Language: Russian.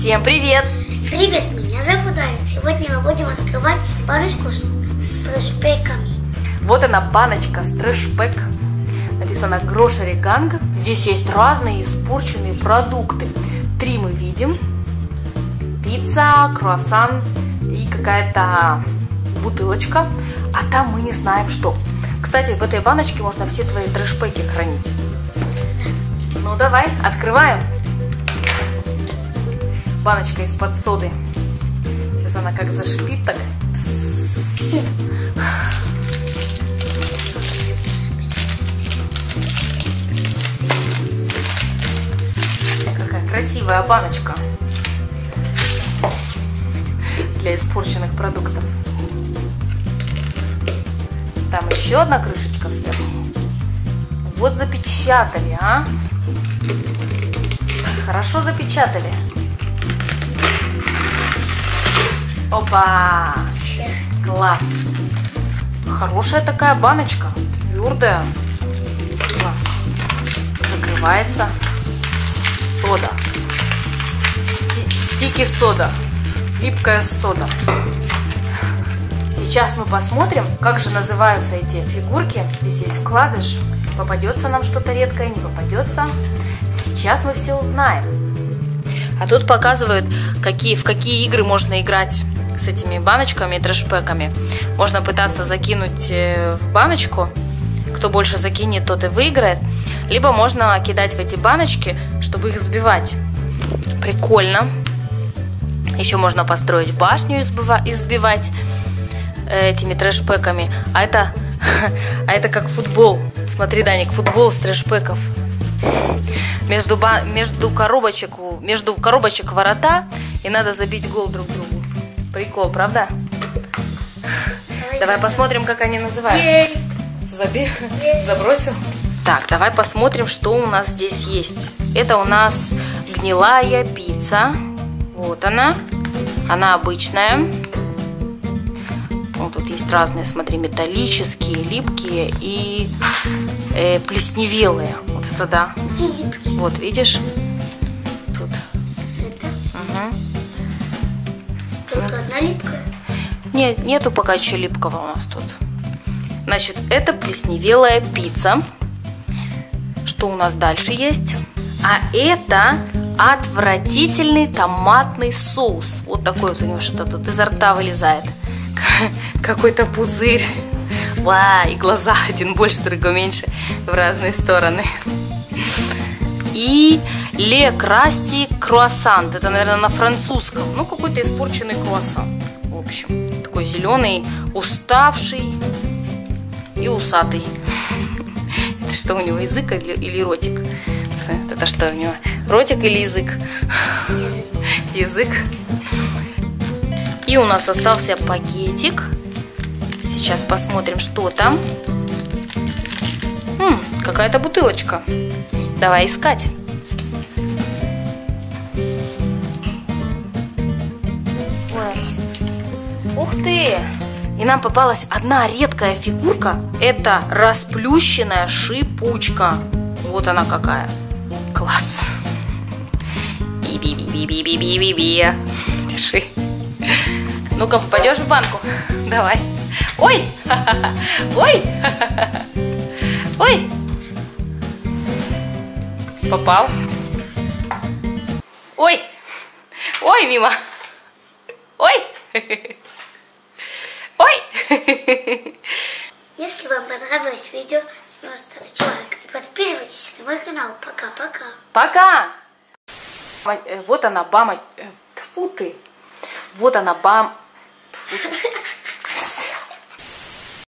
Всем привет! Привет, меня зовут Алекс. Сегодня мы будем открывать баночку с, с трэшпеками. Вот она баночка с трэшпэк. Написано Grocery Gang. Здесь есть разные испорченные продукты. Три мы видим. Пицца, круассан и какая-то бутылочка. А там мы не знаем что. Кстати, в этой баночке можно все твои трэшпеки хранить. Ну давай, открываем. Баночка из-под соды. Сейчас она как зашипит так. Какая красивая баночка для испорченных продуктов. Там еще одна крышечка сверху. Вот запечатали, а? Хорошо запечатали. Опа! Класс! Хорошая такая баночка, твердая. Класс. Закрывается. Сода. Сти стики сода. Липкая сода. Сейчас мы посмотрим, как же называются эти фигурки. Здесь есть вкладыш. Попадется нам что-то редкое, не попадется. Сейчас мы все узнаем. А тут показывают, какие, в какие игры можно играть с этими баночками и трэшпэками. Можно пытаться закинуть э, в баночку. Кто больше закинет, тот и выиграет. Либо можно кидать в эти баночки, чтобы их сбивать. Прикольно. Еще можно построить башню и сбивать э, этими трэшпэками. А это, а это как футбол. Смотри, Даник, футбол с трэшпэков. Между, между, коробочек, между коробочек ворота и надо забить гол друг другу. Прикол, правда? Давай, давай посмотрим, как они называются. Заби... Забросил. Так, давай посмотрим, что у нас здесь есть. Это у нас гнилая пицца. Вот она. Она обычная. Вот тут есть разные, смотри, металлические, липкие и э, плесневелые. Вот это да. Вот, видишь? Тут. Это? Угу. Только одна липкая? Нет, нету пока еще липкого у нас тут. Значит, это плесневелая пицца. Что у нас дальше есть? А это отвратительный томатный соус. Вот такой вот у него что-то тут изо рта вылезает. Какой-то пузырь. Ва, и глаза один больше, другой меньше в разные стороны. И Ле Красти круассан. Это, наверное, на французском. Ну, какой-то испорченный круассан. В общем, такой зеленый, уставший и усатый. Это что у него, язык или ротик? Это что у него, ротик или язык? Язык. И у нас остался пакетик. Сейчас посмотрим, что там. Какая-то бутылочка. Давай искать. Ух ты! И нам попалась одна редкая фигурка. Это расплющенная шипучка. Вот она какая. Класс. Би-би-би-би-би-би-би-би. Тиши. Ну-ка, попадешь в банку? Давай. Ой! Ой! Ой! Попал. Ой! Ой, мимо! Ой! Ой! Если вам понравилось видео, ставьте лайк и подписывайтесь на мой канал. Пока-пока. Пока! Вот она, бама... Тьфу ты! Вот она, бам... Тьфу ты.